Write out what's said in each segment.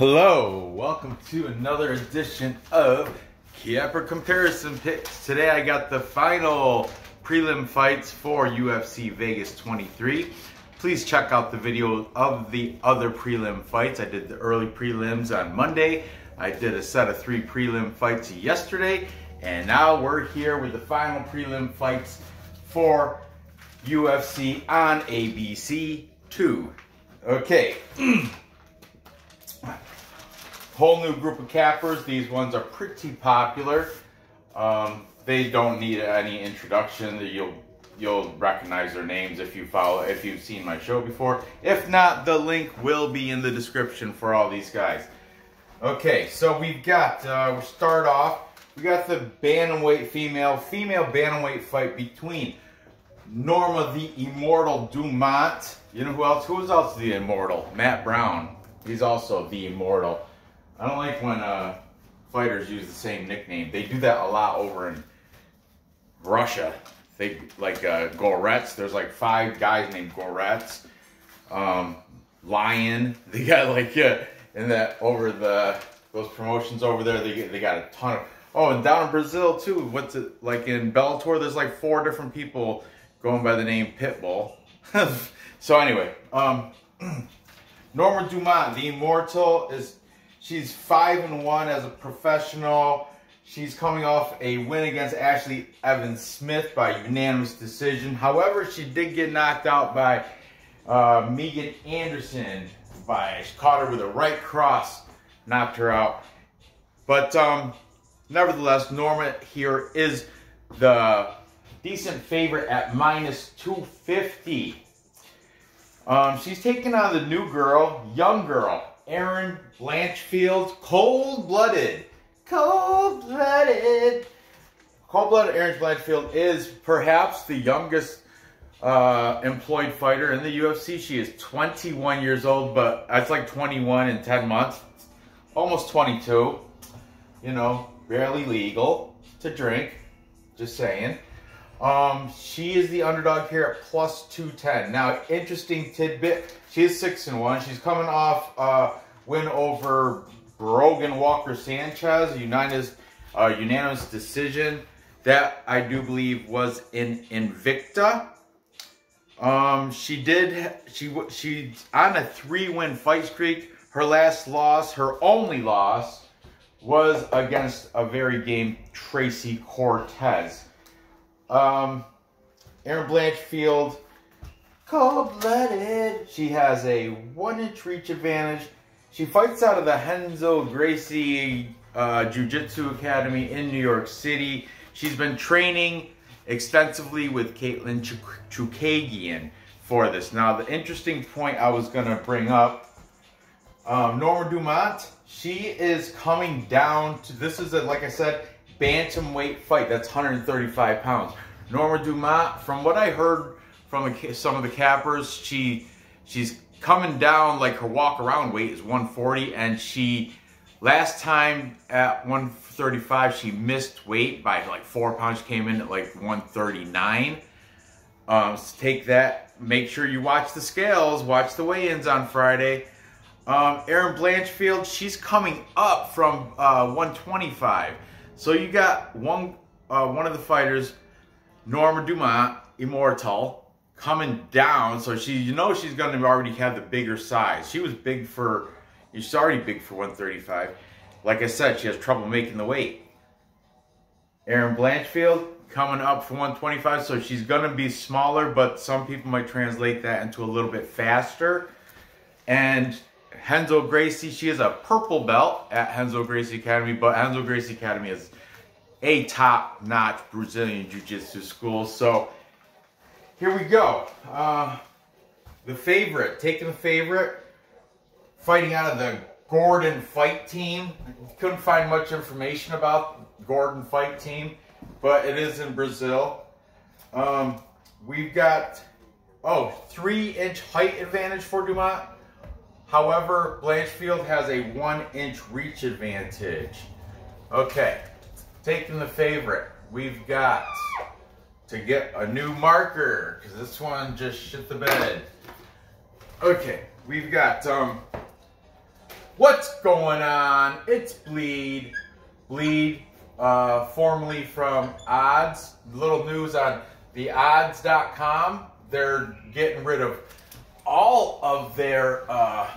Hello, welcome to another edition of Capper Comparison Picks. Today I got the final prelim fights for UFC Vegas 23. Please check out the video of the other prelim fights. I did the early prelims on Monday. I did a set of three prelim fights yesterday. And now we're here with the final prelim fights for UFC on ABC 2. Okay. whole new group of cappers. These ones are pretty popular. Um, they don't need any introduction. You'll you'll recognize their names if you follow if you've seen my show before. If not, the link will be in the description for all these guys. Okay, so we've got uh, we start off. We got the bantamweight female female bantamweight fight between Norma the Immortal Dumont. You know who else? Who's else the Immortal? Matt Brown. He's also the Immortal. I don't like when uh, fighters use the same nickname. They do that a lot over in Russia. They like uh, Goretz. There's like five guys named Goretz. Um, Lion. They got like yeah, and that over the those promotions over there. They they got a ton of. Oh, and down in Brazil too. What's it like in Bellator? There's like four different people going by the name Pitbull. so anyway, um, Norma Dumont, the Immortal, is She's five and one as a professional. She's coming off a win against Ashley Evans Smith by unanimous decision. However, she did get knocked out by uh, Megan Anderson. By she caught her with a right cross, knocked her out. But um, nevertheless, Norma here is the decent favorite at minus 250. Um, she's taking on the new girl, young girl, Erin Blanchfield, cold-blooded. Cold-blooded. Cold-blooded Erin Blanchfield is perhaps the youngest uh, employed fighter in the UFC. She is 21 years old, but that's like 21 in 10 months. Almost 22. You know, barely legal to drink. Just saying. Um, she is the underdog here at plus 210. Now, interesting tidbit. She is 6 and one. She's coming off uh, win over Brogan Walker Sanchez, unanimous, uh, unanimous decision. That I do believe was in Invicta. Um, she did, she, she's on a three-win fight streak. Her last loss, her only loss, was against a very game Tracy Cortez. Um, Erin Blanchfield, cold-blooded. She has a one-inch reach advantage. She fights out of the Renzo Gracie uh, Jiu-Jitsu Academy in New York City. She's been training extensively with Katlyn Ch Chookagian for this. Now, the interesting point I was going to bring up, um, Norma Dumont, she is coming down to, this is, a, like I said, bantamweight fight. That's 135 pounds. Norma Dumont, from what I heard from some of the cappers, she she's coming down like her walk around weight is 140 and she last time at 135 she missed weight by like four pounds. She came in at like 139 um, so take that. Make sure you watch the scales. Watch the weigh-ins on friday. Um, Erin Blanchfield she's coming up from uh, 125 so you got one uh, one of the fighters Norma Dumont Immortal coming down. So she, you know, she's going to already have the bigger size. She was big for, she's already big for 135. Like I said, she has trouble making the weight. Erin Blanchfield coming up for 125, so she's going to be smaller, but some people might translate that into a little bit faster. And Renzo Gracie, she is a purple belt at Renzo Gracie Academy, but Renzo Gracie Academy is a top-notch Brazilian Jiu-Jitsu school. So here we go. Uh, the favorite, taking the favorite, fighting out of the Gordon fight team. Couldn't find much information about Gordon fight team, but it is in Brazil. Um, we've got, oh, three inch height advantage for Dumont. However, Blanchfield has a one inch reach advantage. Okay, taking the favorite, we've got to get a new marker because this one just shit the bed. Okay, we've got um, What's going on? It's Bleed. Bleed, uh, formerly from Odds. Little news on theodds.com. They're getting rid of all of their uh,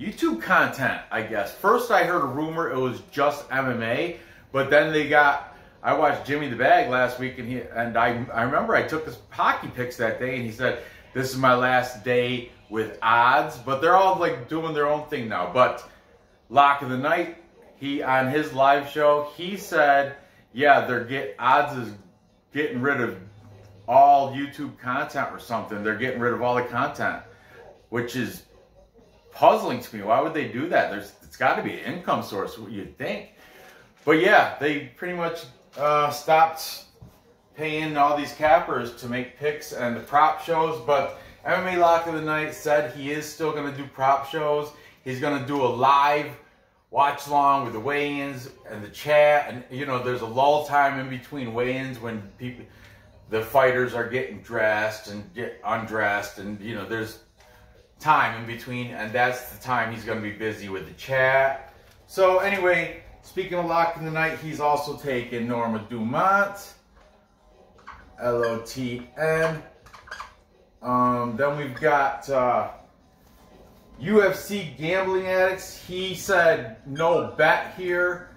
YouTube content, I guess. First, I heard a rumor it was just MMA, but then they got. I watched Jimmy the Bag last week, and he and I I remember I took his hockey picks that day, and he said this is my last day with odds, but they're all like doing their own thing now. But Lock of the Night, he on his live show, he said, yeah, they're get odds is getting rid of all YouTube content or something. They're getting rid of all the content, which is puzzling to me. Why would they do that? There's it's got to be an income source, you'd think. But yeah, they pretty much uh, stopped paying all these cappers to make picks and the prop shows, but MMA Lock of the Night said he is still going to do prop shows. He's going to do a live watch along with the weigh-ins and the chat. And, you know, there's a lull time in between weigh-ins when people, the fighters are getting dressed and get undressed. And, you know, there's time in between. And that's the time he's going to be busy with the chat. So, anyway, speaking of Lock of the Night, he's also taking Norma Dumont. L-O-T-N. Um, then we've got uh, UFC Gambling Addicts. He said no bet here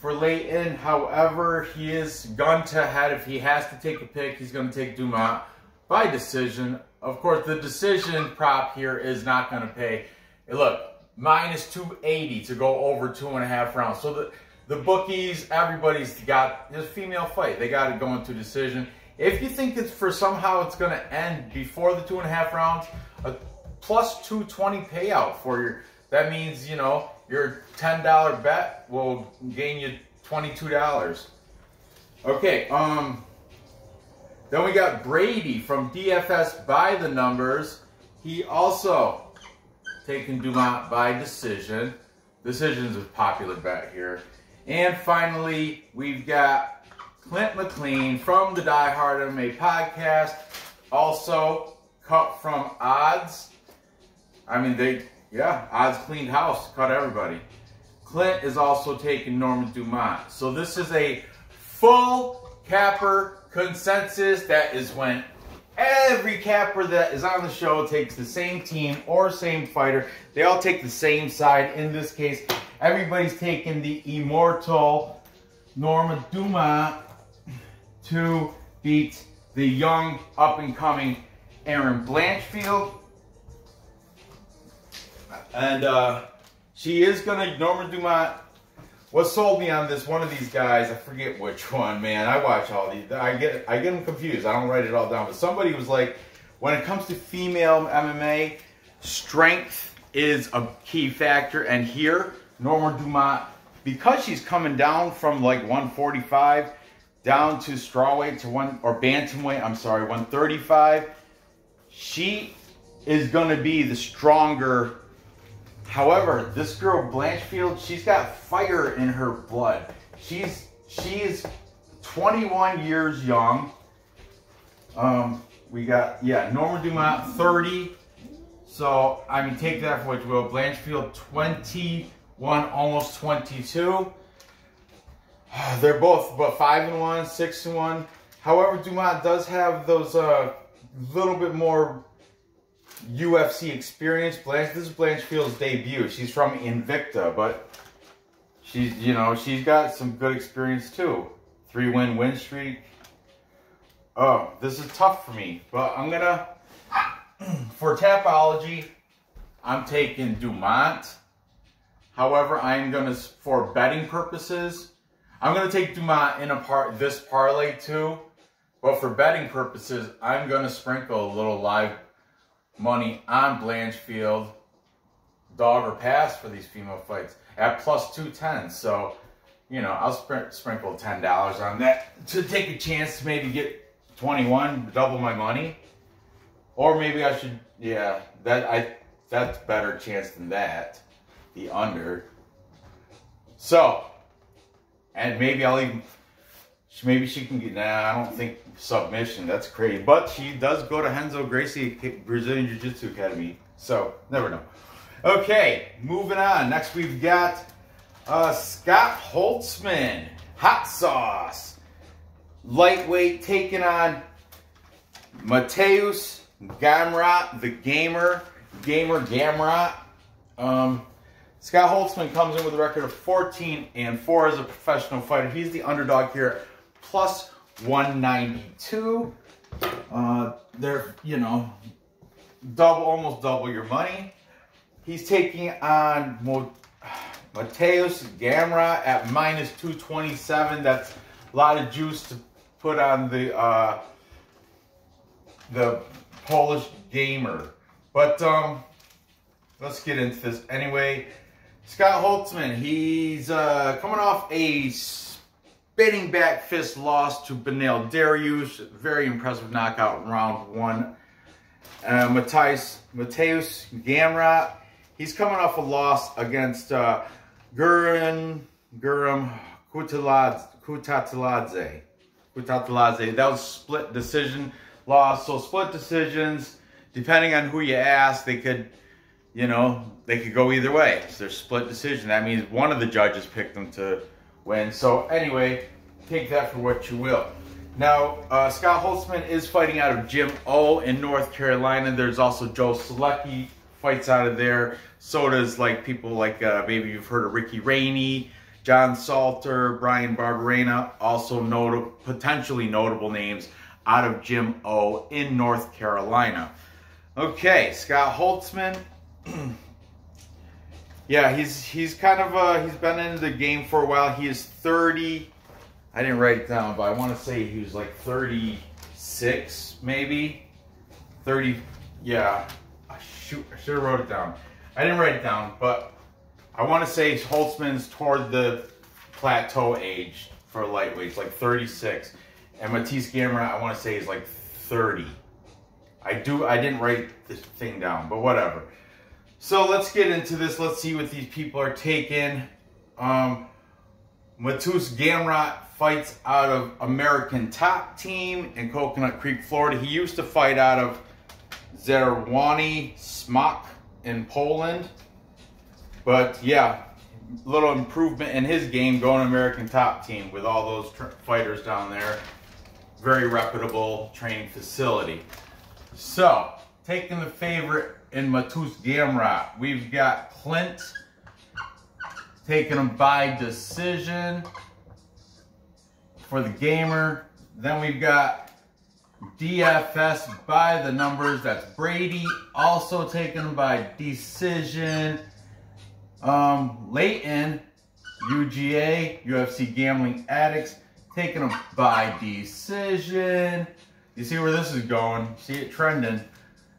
for Leighton. However, he is gun to head. If he has to take a pick, he's going to take Dumont by decision. Of course, the decision prop here is not going to pay. Look, minus 280 to go over two and a half rounds. So the, the bookies, everybody's got this female fight. They got it going to decision. If you think it's for somehow it's going to end before the two and a half rounds, a plus 220 payout for your, that means, you know, your $10 bet will gain you $22. Okay, um, then we got Brady from DFS by the numbers. He also taken Dumont by decision. Decision's a popular bet here. And finally, we've got Clint McLean from the Die Hard MMA podcast. Also cut from Odds. I mean, they, yeah, Odds cleaned house, cut everybody. Clint is also taking Norman Dumont. So this is a full capper consensus. That is when every capper that is on the show takes the same team or same fighter. They all take the same side. In this case, everybody's taking the immortal Norma Dumont to beat the young, up-and-coming Erin Blanchfield. And uh, she is going to, Norma Dumont, what sold me on this, one of these guys, I forget which one, man. I watch all these. I get I get them confused. I don't write it all down. But somebody was like, when it comes to female MMA, strength is a key factor. And here, Norma Dumont, because she's coming down from like 145, down to strawweight to one or bantamweight. I'm sorry, 135. She is going to be the stronger. However, this girl Blanchfield, she's got fire in her blood. She's she's 21 years young. Um, we got yeah, Norma Dumont 30. So I mean, take that for what you will. Blanchfield 21, almost 22. They're both but five and one, six and one. However, Dumont does have those uh, little bit more UFC experience. Blanche, this is Blanchfield's debut. She's from Invicta, but she's you know she's got some good experience too. Three win win streak. Oh, this is tough for me, but I'm gonna for Tapology. I'm taking Dumont. However, I'm gonna for betting purposes. I'm going to take Dumont in a part this parlay too. But for betting purposes, I'm going to sprinkle a little live money on Blanchfield, dog or pass for these female fights at plus 210. So, you know, I'll sprint, sprinkle $10 on that to take a chance to maybe get 21, double my money. Or maybe I should, yeah, that I that's better chance than that, the under. So, and maybe I'll even, maybe she can get, nah, I don't think submission, that's crazy. But she does go to Renzo Gracie Brazilian Jiu-Jitsu Academy, so never know. Okay, moving on. Next we've got uh, Scott Holtzman, hot sauce. Lightweight taking on Mateusz Gamrot, the gamer, gamer Gamrot. Um, Scott Holtzman comes in with a record of 14 and 4 as a professional fighter. He's the underdog here, plus 192. Uh, they're, you know, double, almost double your money. He's taking on Mo Mateusz Gamrot at minus 227. That's a lot of juice to put on the uh, the Polish gamer. But um, let's get into this anyway. Scott Holtzman, he's uh, coming off a spinning back fist loss to Beneil Dariush. Very impressive knockout round one. Uh, Mateusz Gamrot, he's coming off a loss against uh, Gurin, Guram. Kutateladze. That was split decision loss. So split decisions, depending on who you ask, they could, you know, they could go either way. It's their split decision. That means one of the judges picked them to win. So anyway, take that for what you will. Now, uh, Scott Holtzman is fighting out of Gym O in North Carolina. There's also Joe Solecki fights out of there. So does like people like uh, maybe you've heard of Ricky Rainey, John Salter, Bryan Barberena, also notable, potentially notable names out of Gym O in North Carolina. Okay, Scott Holtzman. yeah, he's he's kind of uh, he's been in the game for a while. He is 30 I didn't write it down, but I want to say he was like 36, maybe. 30, yeah. Shoot, I should have wrote it down. I didn't write it down, but I want to say Holtzman's toward the plateau age for lightweights, like 36. And Mateusz Gamrot, I want to say is like 30. I do, I didn't write this thing down, but whatever. So let's get into this. Let's see what these people are taking. Um, Mateusz Gamrot fights out of American Top Team in Coconut Creek, Florida. He used to fight out of Czerwony Smok in Poland. But yeah, little improvement in his game going American Top Team with all those fighters down there. Very reputable training facility. So, taking the favorite in Mateusz Gamrot, we've got Clint taking him by decision for the gamer. Then we've got DFS by the numbers. That's Brady, also taken by decision. Um, Leighton, UGA, UFC Gambling Addicts, taking them by decision. You see where this is going. See it trending.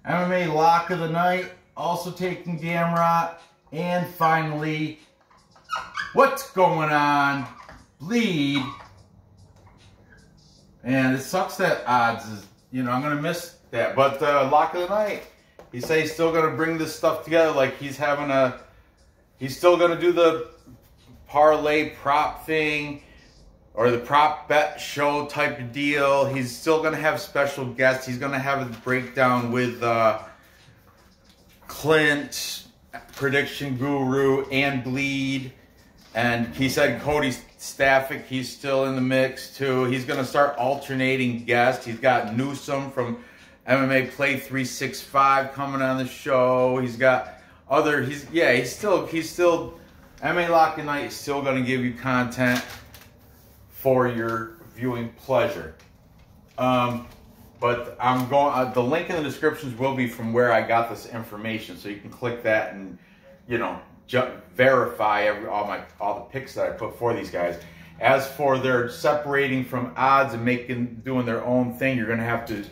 MMA Lock of the Night, also taking Gamrot. And finally, what's going on? Bleed and it sucks that odds is, you know, I'm going to miss that. But uh, lock of the night, he says he's still going to bring this stuff together. Like he's having a, he's still going to do the parlay prop thing or the prop bet show type of deal. He's still going to have special guests. He's going to have a breakdown with uh, Clint, prediction guru, and bleed. And he said Cody Staffick, he's still in the mix too. He's going to start alternating guests. He's got Newsom from MMA Play 365 coming on the show. He's got other, he's, yeah, he's still, he's still, MMA Lock and Night is still going to give you content for your viewing pleasure. Um, but I'm going, uh, the link in the descriptions will be from where I got this information. So you can click that and, you know, verify every, all my all the picks that I put for these guys. As for their separating from odds and making doing their own thing, you're gonna have to,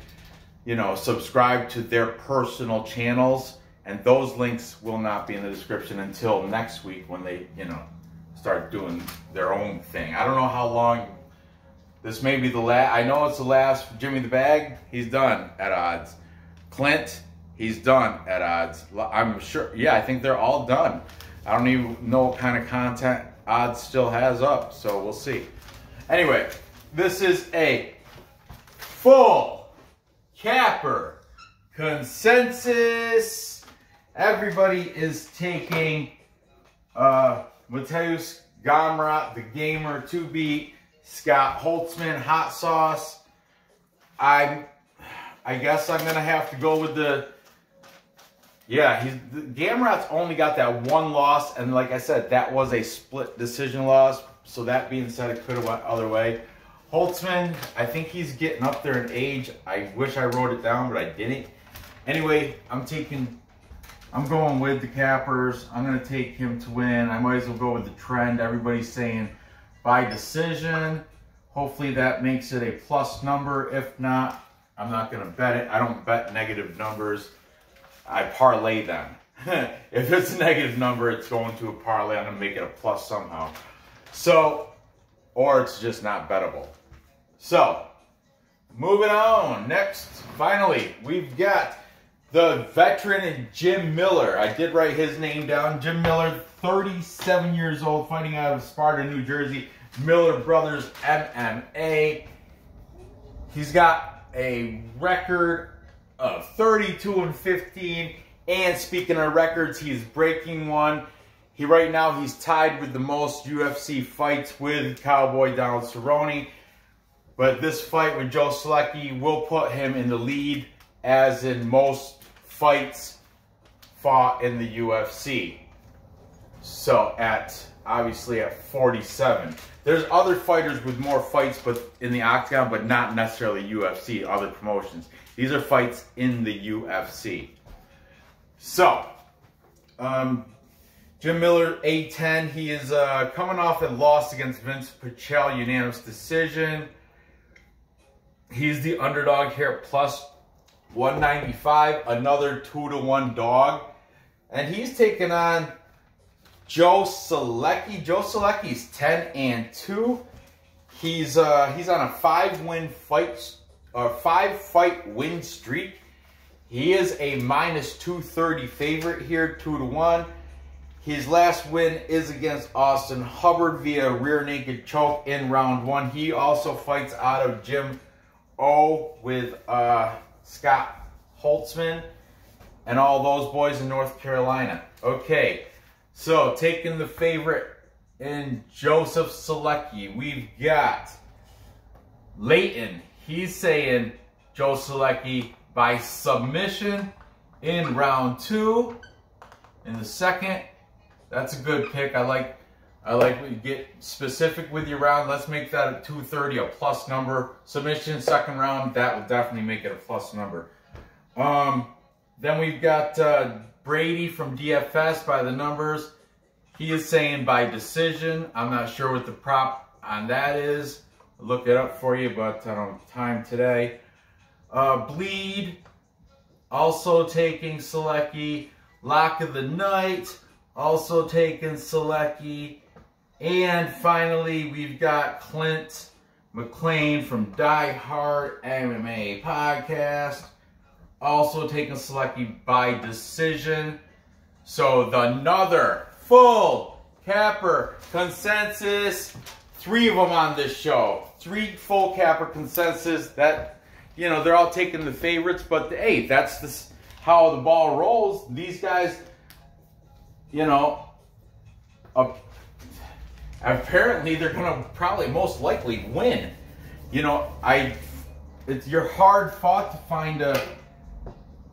you know, subscribe to their personal channels, and those links will not be in the description until next week when they, you know, start doing their own thing. I don't know how long. This may be the last. I know it's the last. Jimmy the Bag, he's done at odds. Clint, he's done at odds. I'm sure. Yeah, I think they're all done. I don't even know what kind of content odds still has up, so we'll see. Anyway, this is a full capper consensus everybody is taking uh, Mateusz Gamrot, the gamer, to beat Scott Holtzman, hot sauce. I, I guess I'm gonna have to go with the. Yeah, he's Gamrot's only got that one loss, and like I said, that was a split decision loss. So that being said, it could have went other way. Holtzman, I think he's getting up there in age. I wish I wrote it down, but I didn't. Anyway, I'm taking, I'm going with the Cappers. I'm going to take him to win. I might as well go with the trend. Everybody's saying by decision. Hopefully that makes it a plus number. If not, I'm not going to bet it. I don't bet negative numbers. I parlay them. if it's a negative number, it's going to a parlay. I'm going to make it a plus somehow. So, or it's just not bettable. So, moving on. Next, finally, we've got the veteran Jim Miller. I did write his name down. Jim Miller, 37 years old, fighting out of Sparta, New Jersey. Miller Brothers MMA. He's got a record of 32 and 15. And speaking of records, he's breaking one. He right now he's tied with the most UFC fights with Cowboy Donald Cerrone. But this fight with Joe Solecki will put him in the lead as in most fights fought in the UFC. So at, obviously at 47. There's other fighters with more fights but in the octagon, but not necessarily UFC, other promotions. These are fights in the UFC. So, um, Jim Miller, A10. He is uh, coming off a loss against Vince Pichel, unanimous decision. He's the underdog here, plus 195, another two to one dog. And he's taking on Joe Solecki. Joe Solecki's 10 and 2. He's uh, he's on a five win fight, uh, five fight win streak. He is a minus 230 favorite here, two to one. His last win is against Austin Hubbard via rear naked choke in round one. He also fights out of Jim O with uh, Scott Holtzman and all those boys in North Carolina. Okay, so taking the favorite in Joseph Solecki, we've got Leighton. He's saying Joe Solecki by submission in round two. In the second, that's a good pick. I like I like you get specific with your round. Let's make that a 230, a plus number. Submission, second round, that will definitely make it a plus number. Um, then we've got uh, Brady from DFS by the numbers. He is saying by decision. I'm not sure what the prop on that is. I'll look it up for you, but I don't have time today. Uh, Bleed, also taking Solecki. Lock of the Night, also taking Solecki. And finally, we've got Clint McLean from Die Hard MMA Podcast. Also taking Solecki by decision. So the another full capper consensus. Three of them on this show. Three full capper consensus. That, you know, they're all taking the favorites. But, hey, that's the, how the ball rolls. These guys, you know, uh, apparently they're going to probably most likely win. You know, I it's you're hard fought to find a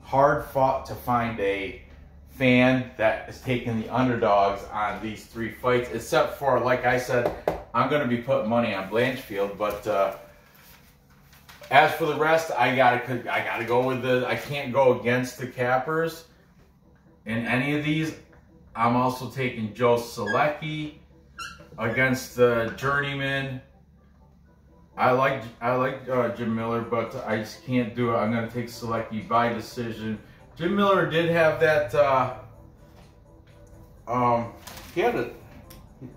hard fought to find a fan that is taking the underdogs on these three fights, except for like I said, I'm going to be putting money on Blanchfield, but uh, as for the rest, I gotta I gotta go with the I can't go against the cappers in any of these. I'm also taking Joe Solecki against the journeyman. I like I like uh, Jim Miller, but I just can't do it. I'm gonna take Solecki by decision. Jim Miller did have that. Uh, um, he had a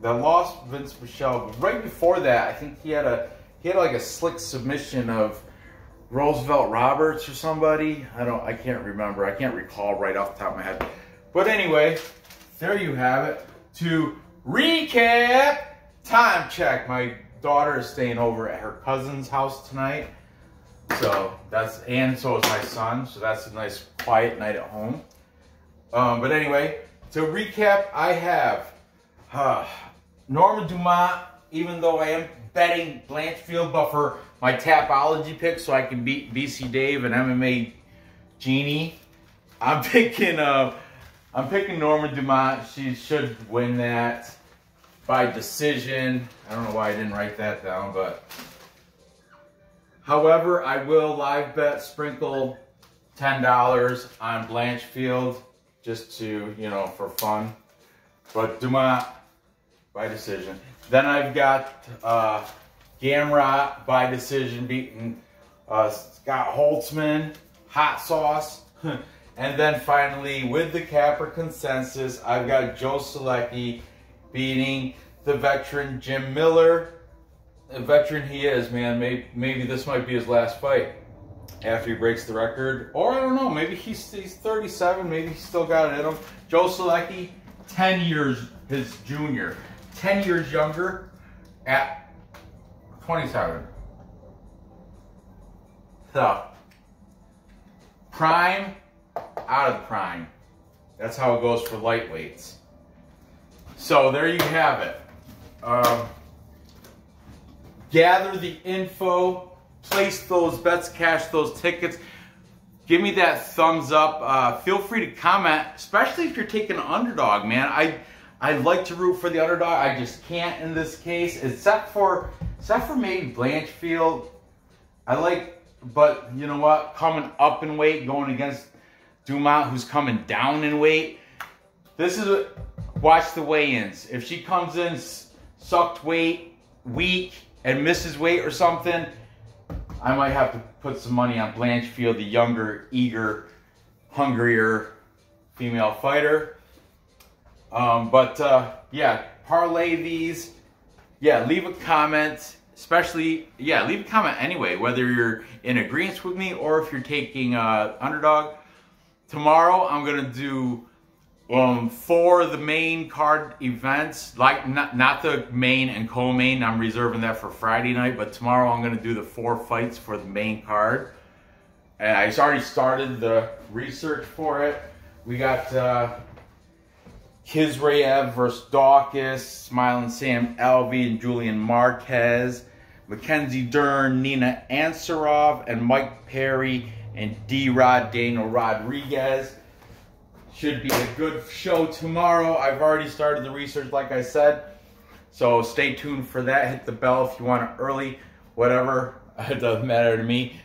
the lost Vince Pichel. but Right before that, I think he had a he had like a slick submission of Roosevelt Roberts or somebody. I don't. I can't remember. I can't recall right off the top of my head. But anyway, there you have it. To recap time check. My daughter is staying over at her cousin's house tonight. So that's, and so is my son. So that's a nice quiet night at home. Um, but anyway, to recap, I have uh, Norma Dumont, even though I am betting Blanchfield, but for my Tapology pick so I can beat BC Dave and MMA Genie, I'm picking uh, I'm picking Norma Dumont. She should win that by decision. I don't know why I didn't write that down, but however, I will live bet sprinkle $10 on Blanchfield just to, you know, for fun. But Dumont by decision. Then I've got uh, Gamrot by decision beating uh, Scott Holtzman, Hot Sauce. and then finally, with the Capper consensus, I've got Joe Solecki beating the veteran Jim Miller. A veteran he is, man. Maybe, maybe this might be his last fight after he breaks the record. Or I don't know, maybe he's, he's 37, maybe he's still got it in him. Joe Solecki, 10 years his junior. 10 years younger at 27. So, prime, out of the prime. That's how it goes for lightweights. So there you have it. Um, gather the info, place those bets, cash those tickets. Give me that thumbs up. Uh, feel free to comment, especially if you're taking an underdog, man. I I like to root for the underdog. I just can't in this case, except for except for maybe Blanchfield. I like, but you know what? Coming up in weight, going against Dumont, who's coming down in weight. This is a, watch the weigh-ins. If she comes in sucked weight, weak, and misses weight or something, I might have to put some money on Blanchfield, the younger, eager, hungrier female fighter. Um, but uh, yeah, parlay these. Yeah, leave a comment, especially, yeah, leave a comment anyway, whether you're in agreement with me or if you're taking uh, underdog. Tomorrow, I'm going to do um, for the main card events, like not, not the main and co-main, I'm reserving that for Friday night, but tomorrow I'm going to do the four fights for the main card. And I already started the research for it. We got uh, Khizriev versus Daukaus, Smiling Sam Alvey and Julian Marquez, Mackenzie Dern, Nina Ansaroff, and Mike Perry and D-Rod Daniel Rodriguez. Should be a good show tomorrow. I've already started the research, like I said. So stay tuned for that. Hit the bell if you want it early, whatever. It doesn't matter to me.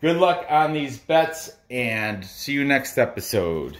Good luck on these bets and see you next episode.